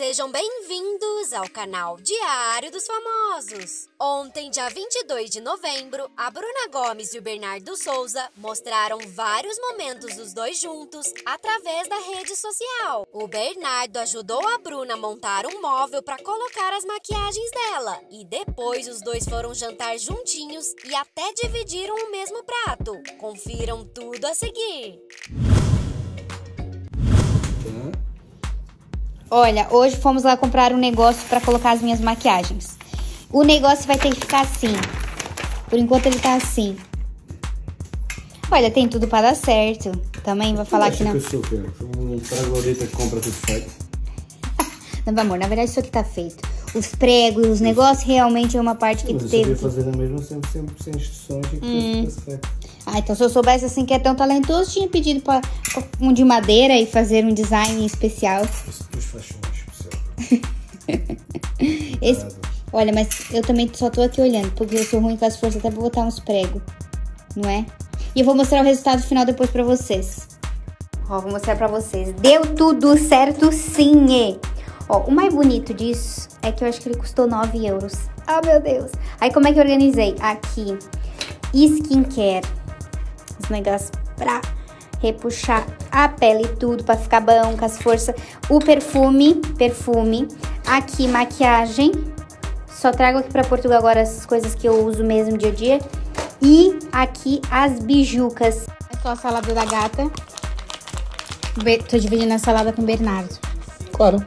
Sejam bem-vindos ao canal Diário dos Famosos. Ontem, dia 22 de novembro, a Bruna Gomes e o Bernardo Souza mostraram vários momentos dos dois juntos através da rede social. O Bernardo ajudou a Bruna a montar um móvel para colocar as maquiagens dela e depois os dois foram jantar juntinhos e até dividiram o mesmo prato. Confiram tudo a seguir. Olha, hoje fomos lá comprar um negócio para colocar as minhas maquiagens. O negócio vai ter que ficar assim. Por enquanto ele tá assim. Olha, tem tudo para dar certo. Também vai falar que não. Que eu sou, Pedro? Um tragodita que compra tudo feito. Não, amor, na verdade isso aqui tá feito. Os pregos, os negócios realmente é uma parte que tu eu teve. sabia que- fazer a mesma sempre, sempre sem instruções e que Hum. Ah, então se eu soubesse assim que é tão talentoso, tinha pedido para um de madeira e fazer um design especial. Faz um especial. Esse... Olha, mas eu também só tô aqui olhando, porque eu sou ruim com as forças até pra botar uns pregos, não é? E eu vou mostrar o resultado final depois pra vocês. Ó, vou mostrar pra vocês. Deu tudo certo sim! Ó, o mais bonito disso é que eu acho que ele custou 9 euros. Ah, meu Deus! Aí como é que eu organizei? Aqui, skincare. Os negócios pra repuxar a pele e tudo, pra ficar bom, com as forças. O perfume, perfume. Aqui, maquiagem. Só trago aqui pra Portugal agora as coisas que eu uso mesmo dia a dia. E aqui as bijucas. Aqui ó, a salada da gata. Be- Tô dividindo a salada com o Bernardo. Claro.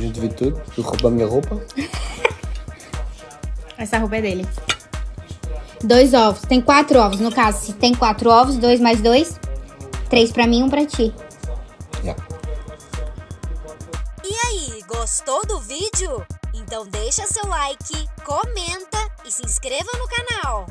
A gente divide tudo. Eu roubo a minha roupa. Essa roupa é dele. Dois ovos. Tem quatro ovos. No caso, se tem quatro ovos, dois mais dois. Três pra mim, um pra ti. Yeah. E aí, gostou do vídeo? Então deixa seu like, comenta e se inscreva no canal.